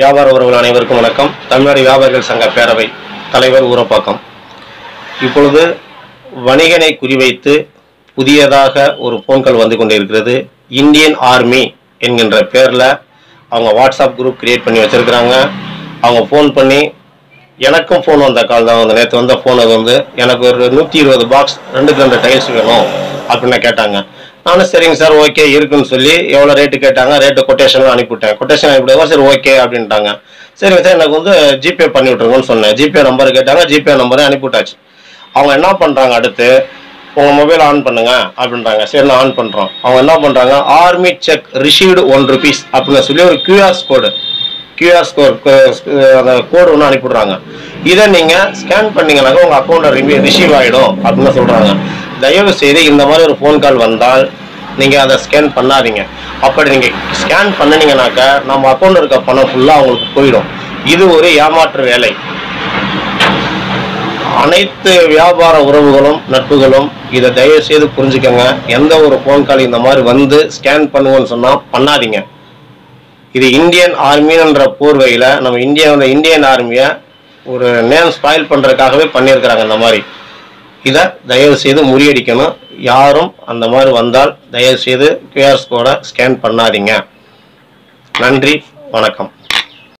வியாபார உறவுகள் அனைவருக்கும் வணக்கம். தமிழ்நாடு வியாபாரிகள் சங்க பேரவை தலைவர் ஊரப்பாக்கம் இப்பொழுது வணிகனை குறிவைத்து புதியதாக ஒரு போன்கள் வந்து கொண்டிருக்கிறது. இந்தியன் ஆர்மி என்கின்ற பேரில் அவங்க வாட்ஸ்அப் குரூப் கிரியேட் பண்ணி வச்சுருக்கிறாங்க. அவங்க ஃபோன் பண்ணி எனக்கும் ஃபோன் வந்த கால் தான் வந்து நேற்று வந்த ஃபோன் அது வந்து எனக்கு ஒரு நூற்றி இருபது பாக்ஸ் ரெண்டுக்கு ரெண்டு டைல்ஸ் வேணும் அப்படின்னு கேட்டாங்க. நானும் சரிங்க சார் ஓகே இருக்குன்னு சொல்லி எவ்வளோ ரேட்டு கேட்டாங்க ரேட்டு கொட்டேஷன்லாம் அனுப்பிவிட்டேன். கொட்டேஷன் அனுப்பிவிடுவோம் சரி ஓகே அப்படின்ட்டாங்க. சரிங்க சார் எனக்கு வந்து ஜிபே பண்ணி விட்ருங்கன்னு சொன்னேன். ஜிபே நம்பர் கேட்டாங்க ஜிபே நம்பரே அனுப்பிவிட்டாச்சு. அவங்க என்ன பண்ணுறாங்க அடுத்து? உங்கள் மொபைல் ஆன் பண்ணுங்க அப்படின்றாங்க. சரி நான் ஆன் பண்ணுறோம் அவங்க என்ன பண்ணுறாங்க army cheque received one rupees அப்படின்னு சொல்லி ஒரு கியூஆர் கோடு கியூஆர் ஸ்கோர் அந்த கோடு ஒன்று அனுப்பிவிடுறாங்க. இதை நீங்கள் ஸ்கேன் பண்ணீங்கன்னாக்கா உங்கள் அக்கௌண்ட்டில் ரிமி ரிசீவ் ஆகிடும் அப்படின்னு சொல்கிறாங்க தயவு செய்து இந்த மாதிரி ஒரு ஃபோன் கால் வந்தால் நீங்கள் அதை ஸ்கேன் பண்ணாதீங்க. அப்படி நீங்கள் ஸ்கேன் பண்ணினீங்கனாக்கா நம்ம அக்கௌண்ட்டில் இருக்க பணம் ஃபுல்லாக அவங்களுக்கு போயிடும். இது ஒரு ஏமாற்று வேலை. அனைத்து வியாபார உறவுகளும் நட்புகளும் இதை தயவு செய்து புரிஞ்சுக்கோங்க. எந்த ஒரு ஃபோன் கால் இந்த மாதிரி வந்து ஸ்கேன் பண்ணுவோன்னு சொன்னால் பண்ணாதீங்க. இது இந்தியன் ஆர்மின்ற போர்வையில் நம்ம இந்தியாவில் இந்தியன் ஆர்மியை ஒரு நேம் ஸ்பாயில் பண்ணுறதுக்காகவே பண்ணியிருக்கிறாங்க இந்த மாதிரி. இதை தயவு செய்து முறியடிக்கணும். யாரும் அந்த மாதிரி வந்தால் தயவு செய்து கியூஆர்ஸ் கோடை ஸ்கேன் பண்ணாதீங்க. நன்றி வணக்கம்.